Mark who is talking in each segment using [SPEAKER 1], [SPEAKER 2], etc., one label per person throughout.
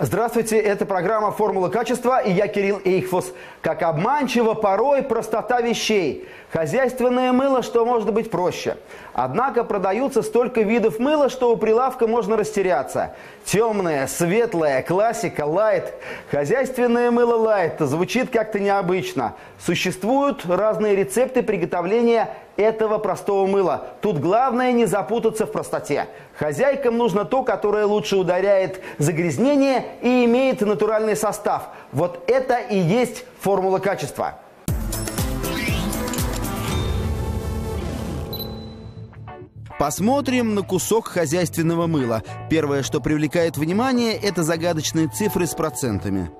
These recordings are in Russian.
[SPEAKER 1] Здравствуйте, это программа «Формула качества» и я Кирилл Эйхфус. Как обманчиво порой простота вещей. Хозяйственное мыло, что может быть проще. Однако продаются столько видов мыла, что у прилавка можно растеряться. Темное, светлое, классика, лайт. Хозяйственное мыло лайт звучит как-то необычно. Существуют разные рецепты приготовления этого простого мыла. Тут главное не запутаться в простоте. Хозяйкам нужно то, которое лучше ударяет загрязнение и имеет натуральный состав. Вот это и есть формула качества. Посмотрим на кусок хозяйственного мыла. Первое, что привлекает внимание, это загадочные цифры с процентами.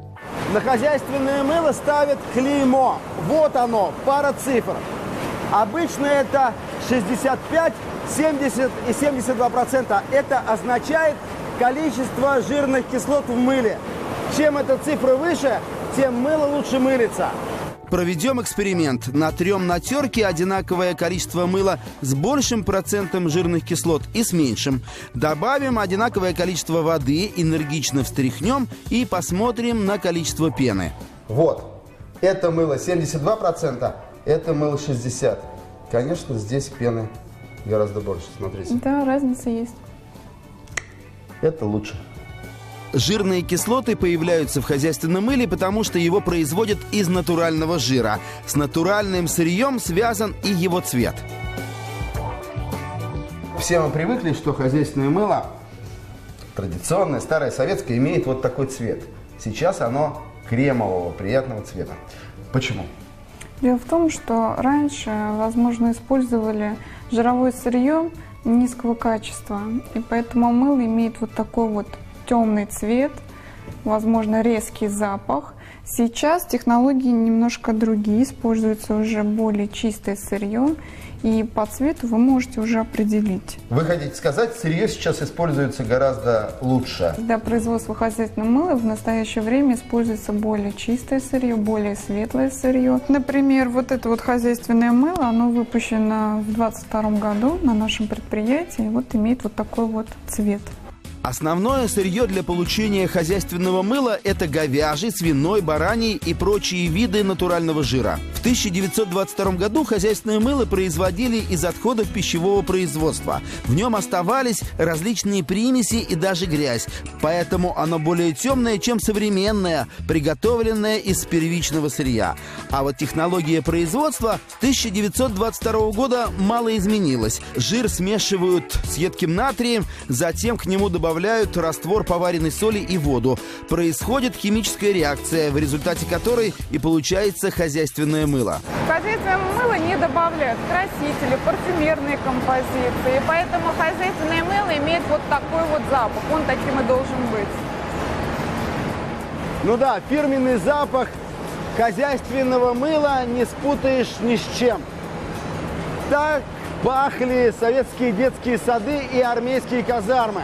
[SPEAKER 1] На хозяйственное мыло ставят клеймо. Вот оно, пара цифр. Обычно это 65, 70 и 72 процента. Это означает количество жирных кислот в мыле. Чем эта цифра выше, тем мыло лучше мылится. Проведем эксперимент. Натрем на терке одинаковое количество мыла с большим процентом жирных кислот и с меньшим. Добавим одинаковое количество воды, энергично встряхнем и посмотрим на количество пены. Вот, это мыло 72%, это мыло 60%. Конечно, здесь пены гораздо больше, смотрите.
[SPEAKER 2] Да, разница есть.
[SPEAKER 1] Это лучше. Жирные кислоты появляются в хозяйственном мыле, потому что его производят из натурального жира. С натуральным сырьем связан и его цвет. Все мы привыкли, что хозяйственное мыло, традиционное, старое, советское, имеет вот такой цвет. Сейчас оно кремового, приятного цвета. Почему?
[SPEAKER 2] Дело в том, что раньше, возможно, использовали жировое сырье низкого качества, и поэтому мыло имеет вот такой вот темный цвет, возможно, резкий запах. Сейчас технологии немножко другие, используется уже более чистое сырье, и по цвету вы можете уже определить.
[SPEAKER 1] Вы хотите сказать, сырье сейчас используется гораздо лучше?
[SPEAKER 2] Для производства хозяйственного мыла в настоящее время используется более чистое сырье, более светлое сырье. Например, вот это вот хозяйственное мыло, оно выпущено в 2022 году на нашем предприятии, вот имеет вот такой вот цвет.
[SPEAKER 1] Основное сырье для получения хозяйственного мыла – это говяжий, свиной, бараний и прочие виды натурального жира. В 1922 году хозяйственное мыло производили из отходов пищевого производства. В нем оставались различные примеси и даже грязь, поэтому оно более темное, чем современное, приготовленное из первичного сырья. А вот технология производства с 1922 года мало изменилась. Жир смешивают с едким натрием, затем к нему добавляют добавляют раствор поваренной соли и воду. Происходит химическая реакция, в результате которой и получается хозяйственное мыло.
[SPEAKER 2] Хозяйственное мыло не добавляют красители, парфюмерные композиции. Поэтому хозяйственное мыло имеет вот такой вот запах. Он таким и должен быть.
[SPEAKER 1] Ну да, фирменный запах хозяйственного мыла не спутаешь ни с чем. Так пахли советские детские сады и армейские казармы.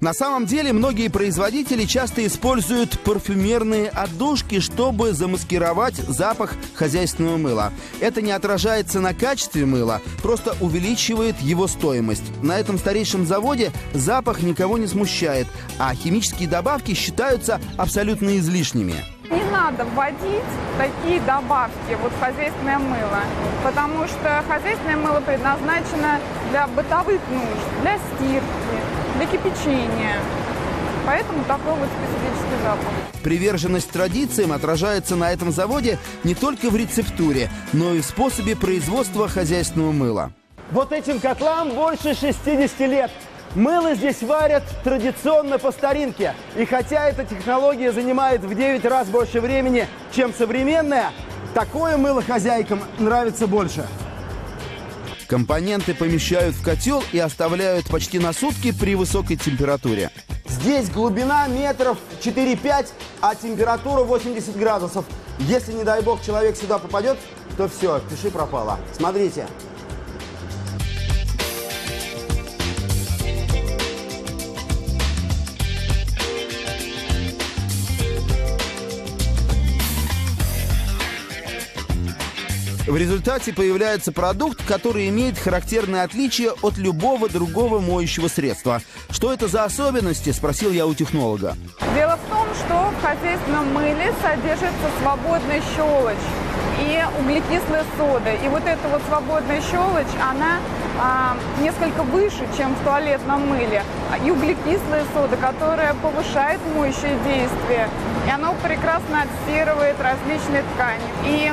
[SPEAKER 1] На самом деле многие производители часто используют парфюмерные отдушки, чтобы замаскировать запах хозяйственного мыла. Это не отражается на качестве мыла, просто увеличивает его стоимость. На этом старейшем заводе запах никого не смущает, а химические добавки считаются абсолютно излишними.
[SPEAKER 2] Не надо вводить такие добавки вот в хозяйственное мыло, потому что хозяйственное мыло предназначено для бытовых нужд, для стирки, для кипячения. Поэтому такой вот специфический запах.
[SPEAKER 1] Приверженность традициям отражается на этом заводе не только в рецептуре, но и в способе производства хозяйственного мыла. Вот этим котлам больше 60 лет. Мыло здесь варят традиционно по старинке. И хотя эта технология занимает в 9 раз больше времени, чем современная, такое мыло хозяйкам нравится больше. Компоненты помещают в котел и оставляют почти на сутки при высокой температуре. Здесь глубина метров 4-5, а температура 80 градусов. Если, не дай бог, человек сюда попадет, то все, пиши пропало. Смотрите. В результате появляется продукт, который имеет характерное отличие от любого другого моющего средства. Что это за особенности, спросил я у технолога.
[SPEAKER 2] Дело в том, что в хозяйственном мыле содержится свободная щелочь и углекислая сода. И вот эта вот свободная щелочь, она а, несколько выше, чем в туалетном мыле. И углекислая сода, которая повышает моющее действие. И оно прекрасно отстирывает различные ткани. И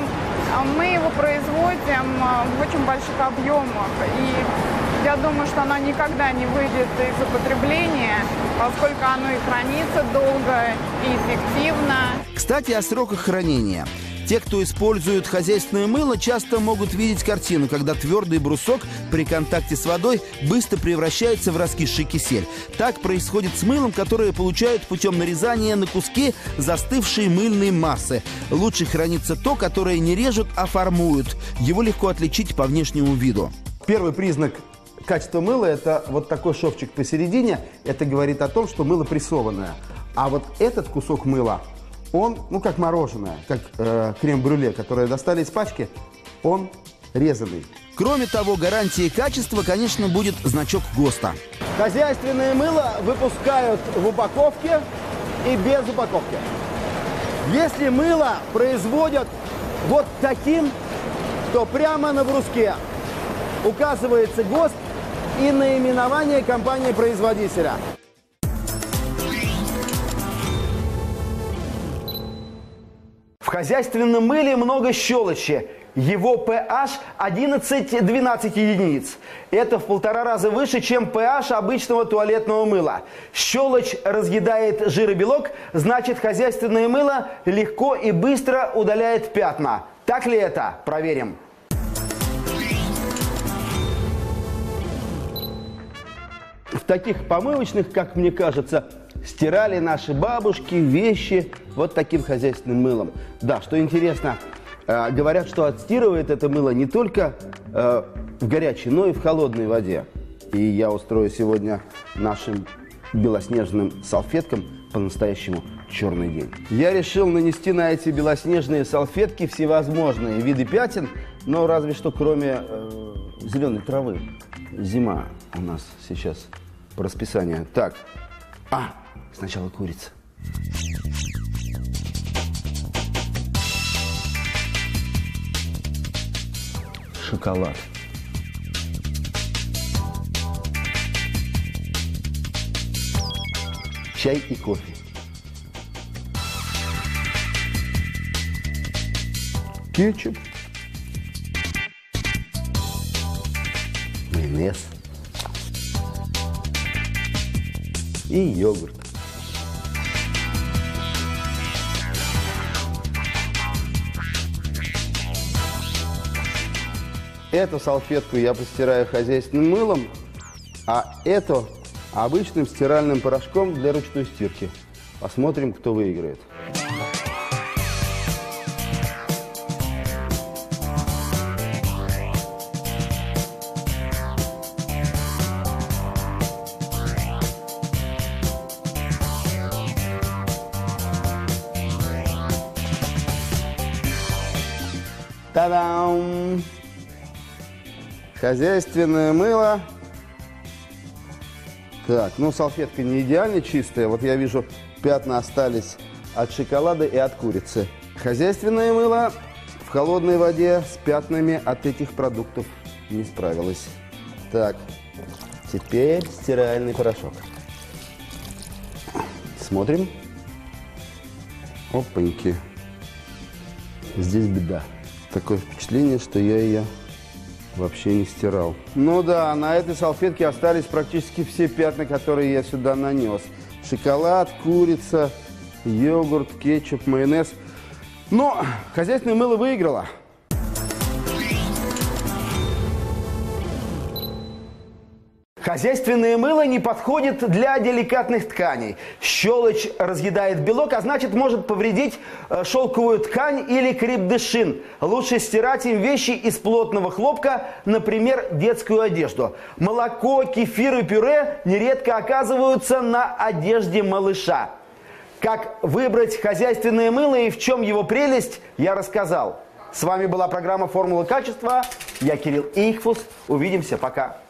[SPEAKER 2] мы его производим а, в очень больших объемах. И я думаю, что оно никогда не выйдет из употребления, поскольку оно и хранится долго и эффективно.
[SPEAKER 1] Кстати, о сроках хранения. Те, кто использует хозяйственное мыло, часто могут видеть картину, когда твердый брусок при контакте с водой быстро превращается в раскисший кисель. Так происходит с мылом, которое получают путем нарезания на куски застывшей мыльной массы. Лучше хранится то, которое не режут, а формуют. Его легко отличить по внешнему виду. Первый признак качества мыла – это вот такой шовчик посередине. Это говорит о том, что мыло прессованное. А вот этот кусок мыла – он, ну как мороженое, как э, крем-брюле, которое достали из пачки, он резанный. Кроме того, гарантией качества, конечно, будет значок ГОСТа. Хозяйственное мыло выпускают в упаковке и без упаковки. Если мыло производят вот таким, то прямо на бруске указывается ГОСТ и наименование компании-производителя. Хозяйственном мыле много щелочи. Его pH 11-12 единиц. Это в полтора раза выше, чем pH обычного туалетного мыла. Щелочь разъедает жир и белок, значит хозяйственное мыло легко и быстро удаляет пятна. Так ли это? Проверим. В таких помывочных, как мне кажется, стирали наши бабушки вещи вот таким хозяйственным мылом. Да, что интересно, э, говорят, что отстирывает это мыло не только э, в горячей, но и в холодной воде. И я устрою сегодня нашим белоснежным салфеткам по-настоящему черный день. Я решил нанести на эти белоснежные салфетки всевозможные виды пятен, но разве что кроме э, зеленой травы. Зима у нас сейчас по расписанию. Так, а, Сначала курица. Шоколад. Чай и кофе. Кетчуп. Майонез. И йогурт. Эту салфетку я постираю хозяйственным мылом, а эту обычным стиральным порошком для ручной стирки. Посмотрим, кто выиграет. Та-дам! Хозяйственное мыло. Так, ну салфетка не идеально чистая. Вот я вижу, пятна остались от шоколада и от курицы. Хозяйственное мыло в холодной воде с пятнами от этих продуктов не справилось. Так, теперь стиральный порошок. Смотрим. Опаньки. Здесь беда. Такое впечатление, что я ее вообще не стирал. Ну да, на этой салфетке остались практически все пятна, которые я сюда нанес. Шоколад, курица, йогурт, кетчуп, майонез. Но хозяйственное мыло выиграло. Хозяйственное мыло не подходит для деликатных тканей. Щелочь разъедает белок, а значит может повредить э, шелковую ткань или крепдышин. Лучше стирать им вещи из плотного хлопка, например, детскую одежду. Молоко, кефир и пюре нередко оказываются на одежде малыша. Как выбрать хозяйственное мыло и в чем его прелесть, я рассказал. С вами была программа «Формула качества». Я Кирилл Ихфус. Увидимся. Пока.